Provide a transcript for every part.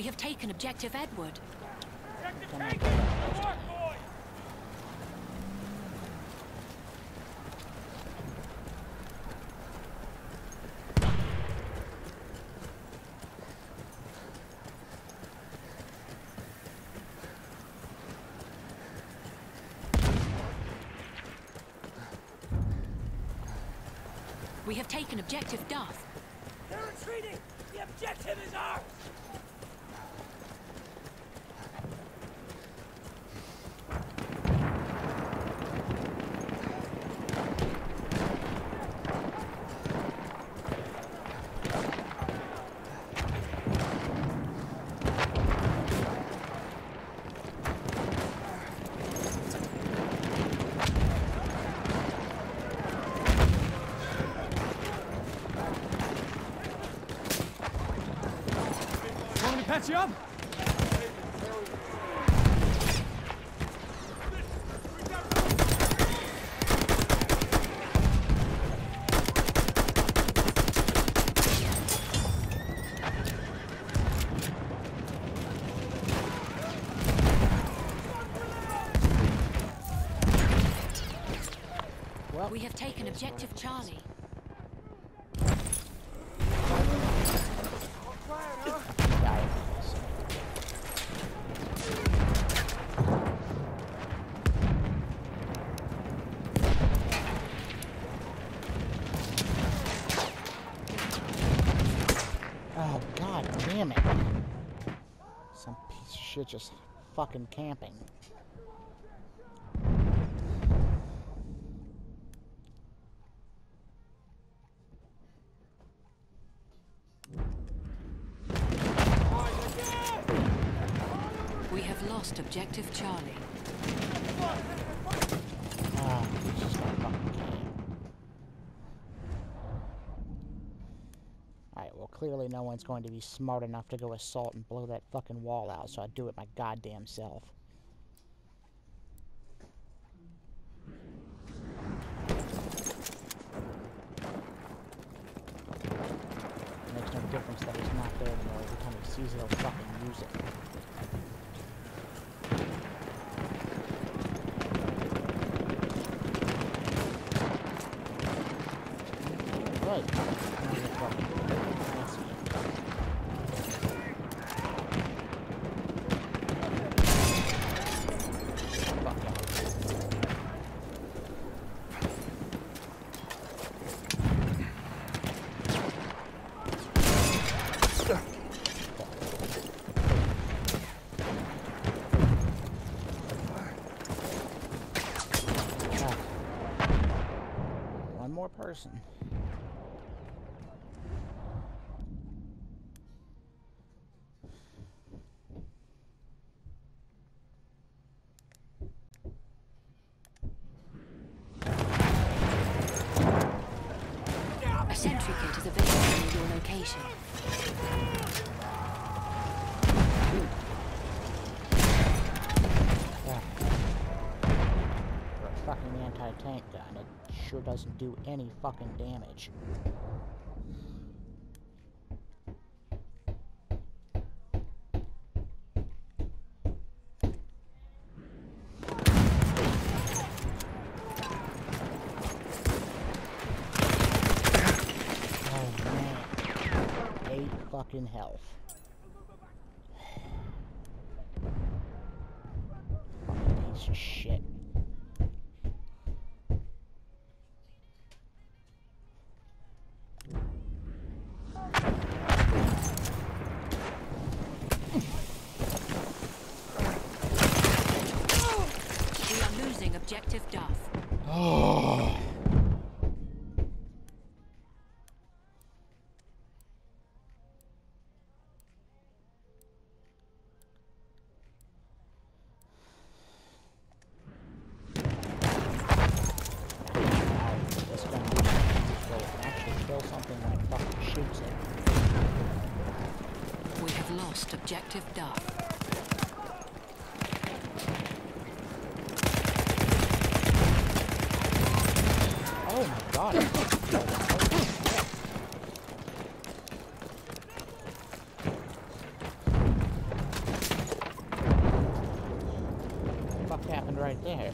We have taken objective Edward. We have taken objective Duff. They're retreating! The objective is ours! You up? We have taken objective Charlie. Oh, god damn it. Some piece of shit just fucking camping. We have lost objective Charlie. Ah, it's just not fucking game. Alright, well, clearly no one's going to be smart enough to go assault and blow that fucking wall out, so I do it my goddamn self. It makes no difference that he's not there anymore. Every time he sees it, he'll fucking use it. Right. Now you're fucking fancy. Fuck off. Ah. One more person. Anti-tank gun, it sure doesn't do any fucking damage. Oh man. Eight fucking health. Objective Duff. Oh. right there.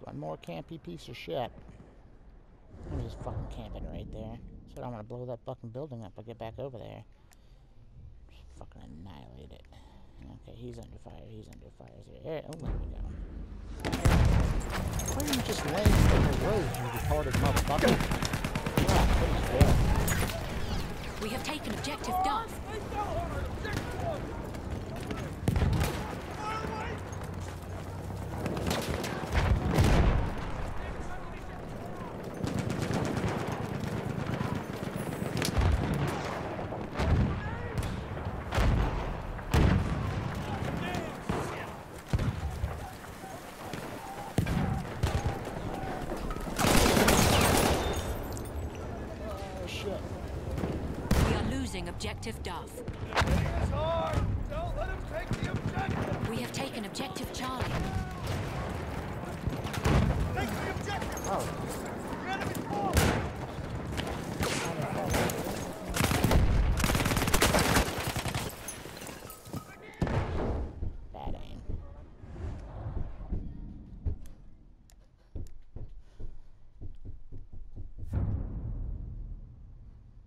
One more campy piece of shit. I'm just fucking camping right there. So I'm gonna blow that fucking building up. I'll get back over there. Just fucking annihilate it. Okay, he's under fire. He's under fire. There, oh, there we go. Why are you just laying in the road, you retarded motherfucker? We have taken objective Duff. Oh, shit. We are losing objective Duff. It's hard! Don't let him take the objective! We have taken objective Charlie.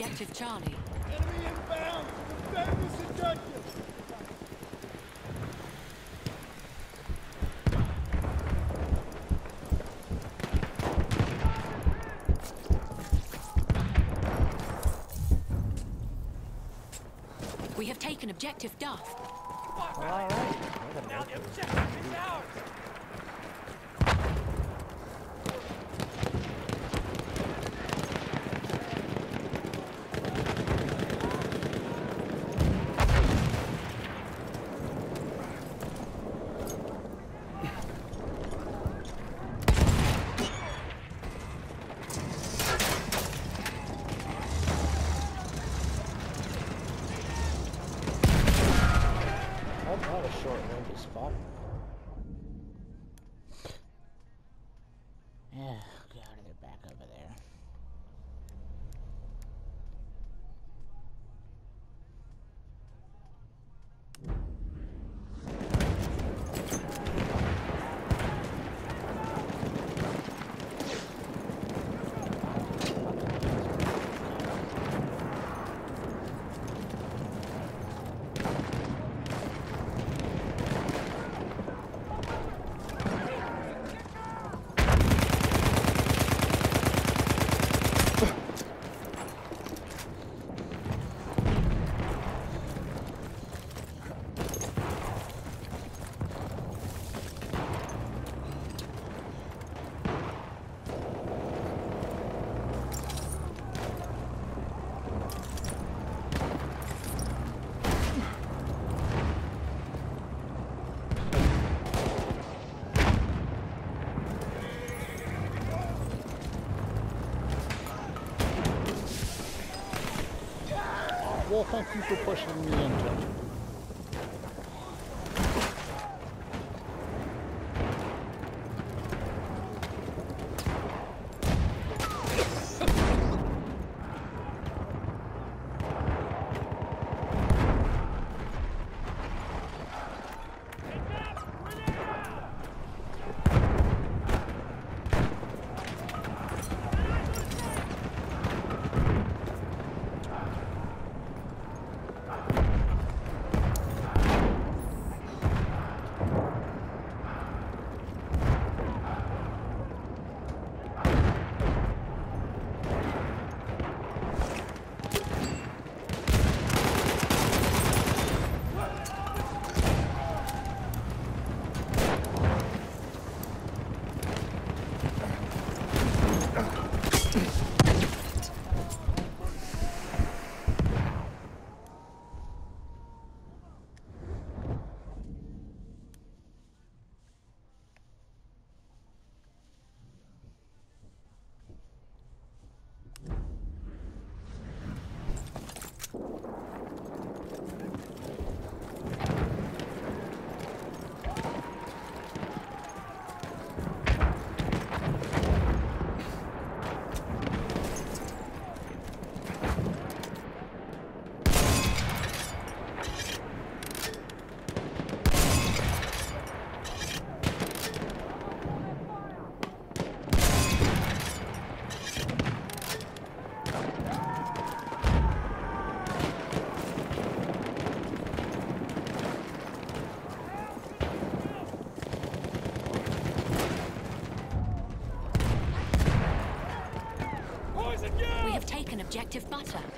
objective Charlie. Enemy inbound! Defend this objective! We have taken objective Duff. Alright. Now the objective is ours! Oh, that was short on s'en fiche au prochain. radioactive butter.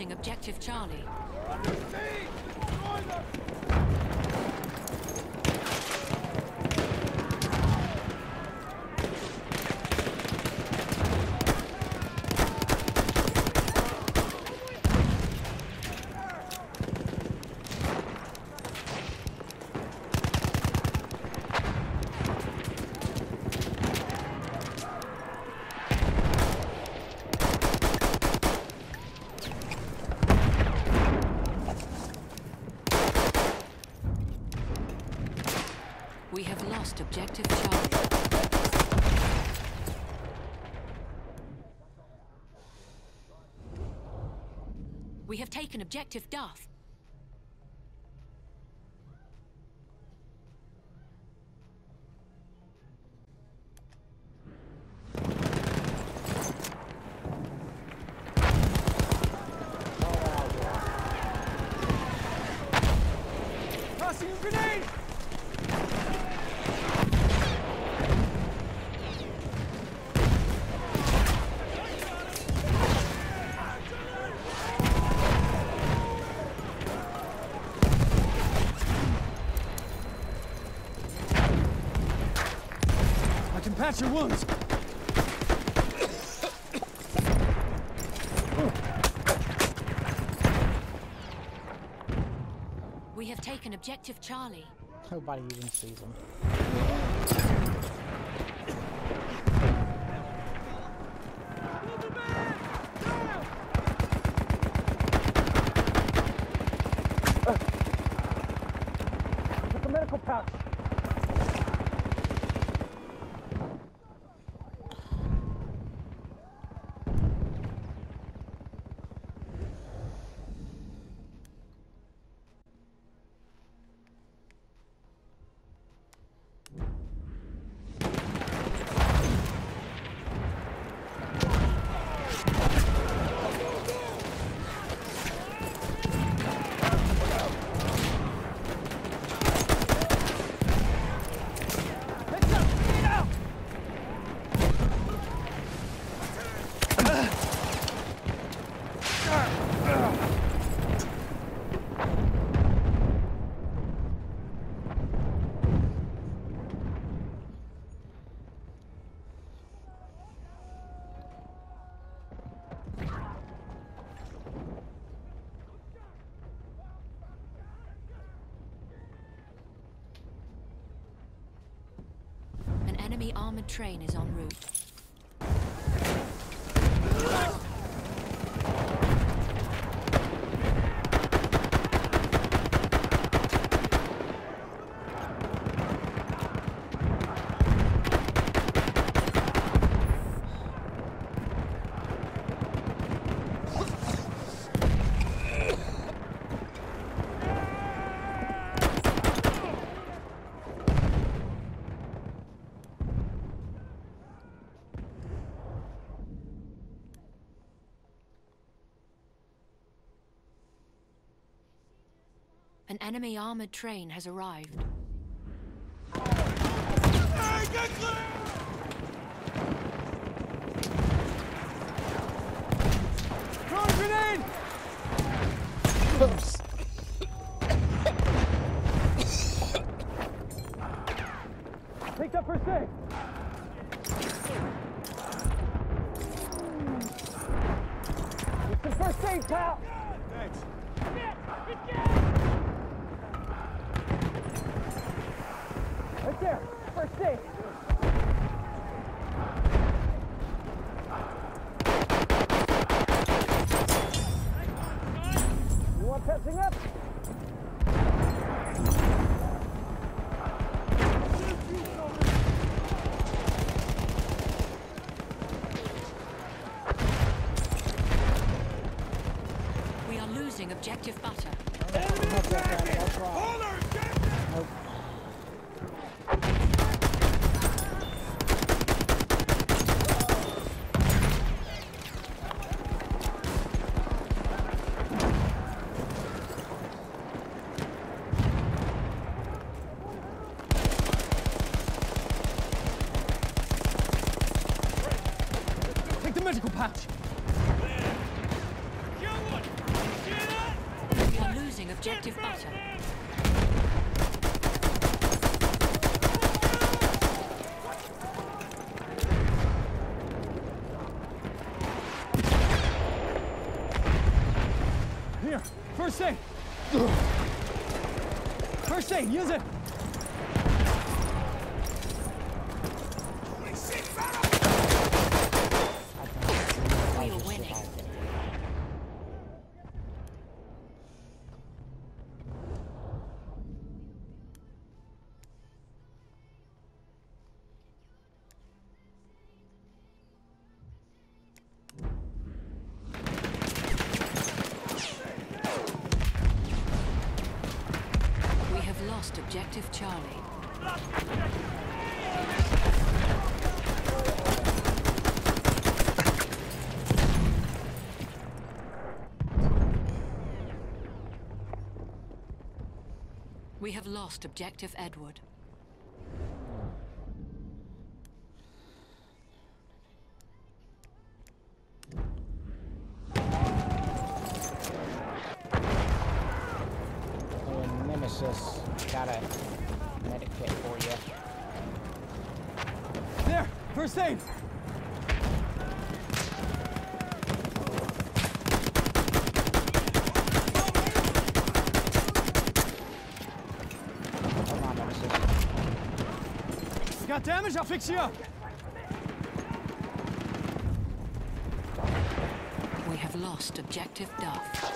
Losing objective Charlie. Under siege! Destroy them! We have lost objective Charlie. We have taken objective Duff. Tossing a grenade! I can patch your wounds. We have taken objective Charlie. Nobody even sees him. Enemy armored train is en route. Enemy armored train has arrived. Hey, get clear! Grenade! Oops. Take that first aid! Get some first aid, pal! Thanks. Right there, first aid. You want patching up? We are losing objective butter. Hold her! Get Nope. The medical pouch. objective butter. Here, first aid. First aid, use it. Objective Charlie. We have lost objective Edward. And Nemesis got a medic kit for you. There, first aid. Hold on, Nemesis. Got damage? I'll fix you up. We have lost objective Duff.